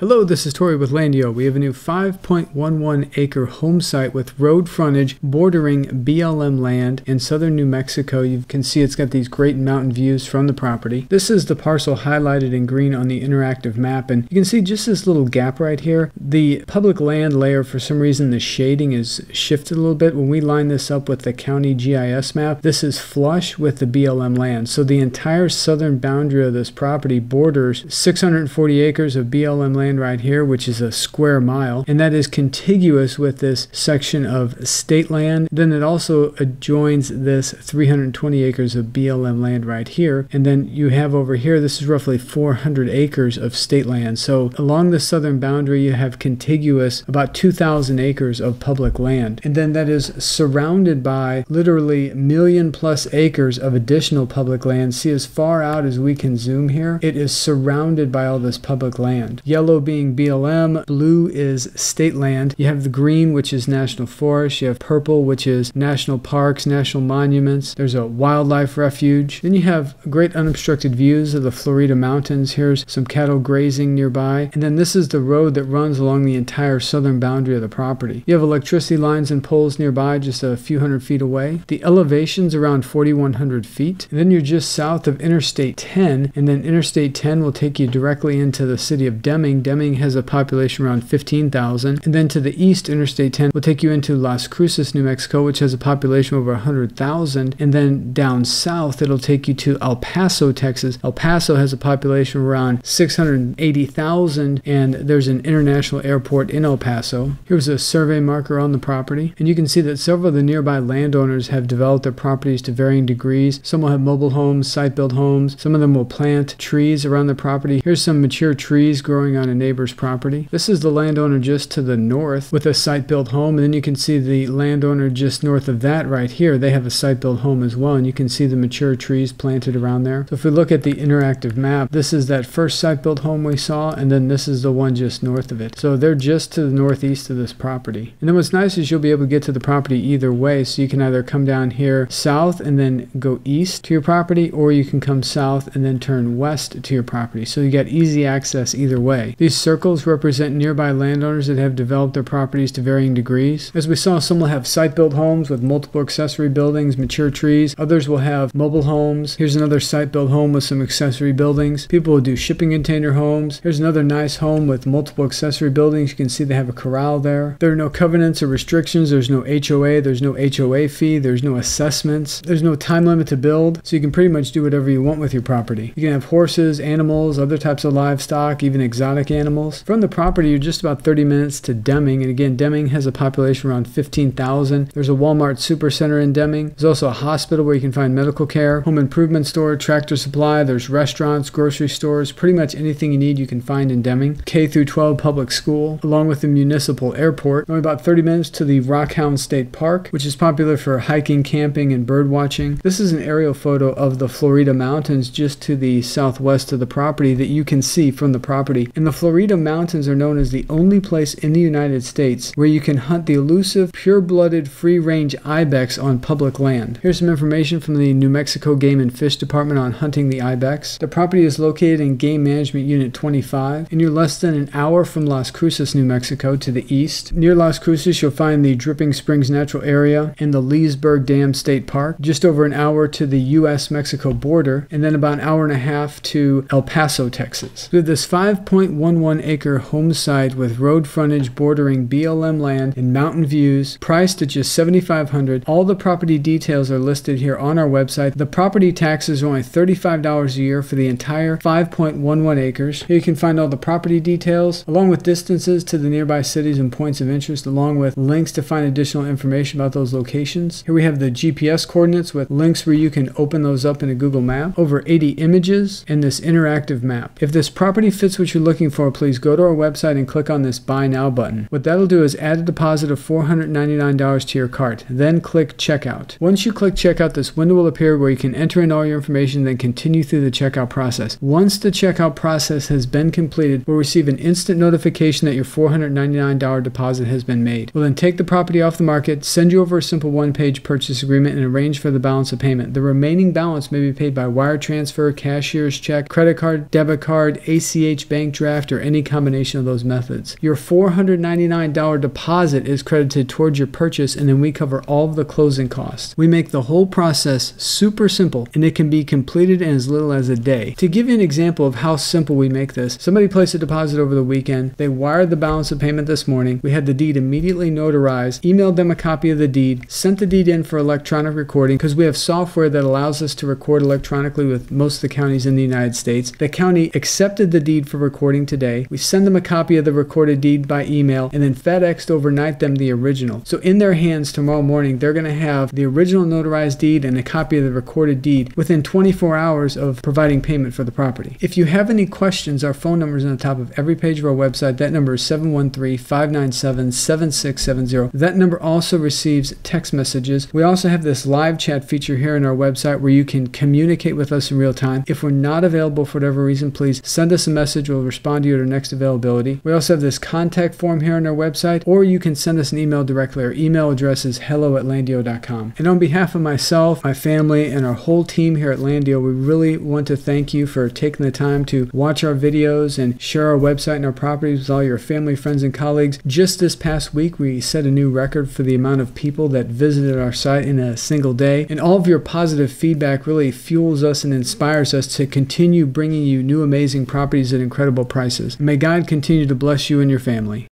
Hello, this is Tori with Landio. We have a new 5.11 acre home site with road frontage bordering BLM land in southern New Mexico. You can see it's got these great mountain views from the property. This is the parcel highlighted in green on the interactive map, and you can see just this little gap right here. The public land layer, for some reason, the shading is shifted a little bit. When we line this up with the county GIS map, this is flush with the BLM land. So the entire southern boundary of this property borders 640 acres of BLM land right here, which is a square mile, and that is contiguous with this section of state land. Then it also adjoins this 320 acres of BLM land right here. And then you have over here, this is roughly 400 acres of state land. So along the southern boundary, you have contiguous about 2,000 acres of public land. And then that is surrounded by literally million plus acres of additional public land. See, as far out as we can zoom here, it is surrounded by all this public land. Yellow being BLM, blue is state land. You have the green, which is national forest. You have purple, which is national parks, national monuments. There's a wildlife refuge. Then you have great unobstructed views of the Florida mountains. Here's some cattle grazing nearby. And then this is the road that runs along the entire southern boundary of the property. You have electricity lines and poles nearby, just a few hundred feet away. The elevation's around 4,100 feet. And then you're just south of Interstate 10, and then Interstate 10 will take you directly into the city of Deming. Deming has a population around 15,000. And then to the east, Interstate 10 will take you into Las Cruces, New Mexico, which has a population of over 100,000. And then down south, it'll take you to El Paso, Texas. El Paso has a population around 680,000, and there's an international airport in El Paso. Here's a survey marker on the property, and you can see that several of the nearby landowners have developed their properties to varying degrees. Some will have mobile homes, site built homes. Some of them will plant trees around the property. Here's some mature trees growing on a neighbor's property. This is the landowner just to the north with a site built home, and then you can see the landowner just north of that right here. They have a site built home as well, and you can see the mature trees planted around there. So if we look at the interactive map, this is that first site built home we saw, and then this is the one just north of it. So they're just to the northeast of this property. And then what's nice is you'll be able to get to the property either way. So you can either come down here south and then go east to your property, or you can come south and then turn west to your property. So you get easy access either way. These circles represent nearby landowners that have developed their properties to varying degrees. As we saw, some will have site built homes with multiple accessory buildings, mature trees. Others will have mobile homes. Here's another site built home with some accessory buildings. People will do shipping container homes. Here's another nice home with multiple accessory buildings. You can see they have a corral there. There are no covenants or restrictions. There's no HOA. There's no HOA fee. There's no assessments. There's no time limit to build. So you can pretty much do whatever you want with your property. You can have horses, animals, other types of livestock, even exotic animals. From the property, you're just about 30 minutes to Deming. And again, Deming has a population around 15,000. There's a Walmart supercenter in Deming. There's also a hospital where you can find medical care, home improvement store, tractor supply. There's restaurants, grocery stores, pretty much anything you need you can find in Deming. K through 12 public school, along with the municipal airport. Only about 30 minutes to the Rockhound State Park, which is popular for hiking, camping, and bird watching. This is an aerial photo of the Florida mountains just to the southwest of the property that you can see from the property. And the Florida mountains are known as the only place in the United States where you can hunt the elusive, pure-blooded, free-range ibex on public land. Here's some information from the New Mexico Game and Fish Department on hunting the ibex. The property is located in Game Management Unit 25, and you're less than an hour from Las Cruces, New Mexico to the east. Near Las Cruces, you'll find the Dripping Springs Natural Area and the Leesburg Dam State Park, just over an hour to the U.S.-Mexico border, and then about an hour and a half to El Paso, Texas. Have this 5.11 acre home site with road frontage bordering BLM land and mountain views, priced at just 7,500. All the property details are listed here on our website. The property taxes are only $35 a year for the entire 5.11 acres. Here you can find all the property details, along with distances to the nearby cities and points of interest, along with links to find additional information about those locations. Here we have the GPS coordinates with links where you can open those up in a Google map, over 80 images, and this interactive map. If this property fits what you're looking for, please go to our website and click on this Buy Now button. What that'll do is add a deposit of $499 to your cart, then click Checkout. Once you click Checkout, this window will appear where you can enter in all your information, then continue through the checkout process. Once the checkout process has been completed, we'll receive an instant notification that your $499 deposit has been made. We'll then take the property off the market, send you over a simple one-page purchase agreement, and arrange for the balance of payment. The remaining balance may be paid by wire transfer, cashier's check, credit card, debit card, ACH bank draft, or any combination of those methods. Your $499 deposit is credited towards your purchase, and then we cover all of the closing costs. We make the whole process super simple, and it can be completed in as little as a day. To give you an example of how simple we make this, somebody placed a deposit over the weekend, they wired the balance of payment this morning, we had the deed immediately notarized, emailed them a copy of the deed, sent the deed in for electronic recording because we have software that allows us to record electronically with most of the counties in the United States. The county accepted the deed for recording today. We send them a copy of the recorded deed by email and then FedExed overnight them the original. So in their hands tomorrow morning, they're going to have the original notarized deed and a copy of the recorded deed within 24 hours of providing payment for the property. If you have any questions, our phone number is on the top of every page of our website. That number is 713 597 7670. That number also receives text messages. We also have this live chat feature here on our website where you can communicate with us in real time. If we're not available for whatever reason, please send us a message. We'll respond to you at our next availability. We also have this contact form here on our website, or you can send us an email directly. Our email address is hello at landio.com. And on behalf of myself, my family, and our whole team here at Landio, we really want to thank you for taking the time to watch our videos and share our website and our properties with all your family, friends, and colleagues. Just this past week, we set a new record for the amount of people that visited our site in a single day. And all of your positive feedback really fuels us and inspires us to continue bringing you new amazing properties at incredible prices. May God continue to bless you and your family.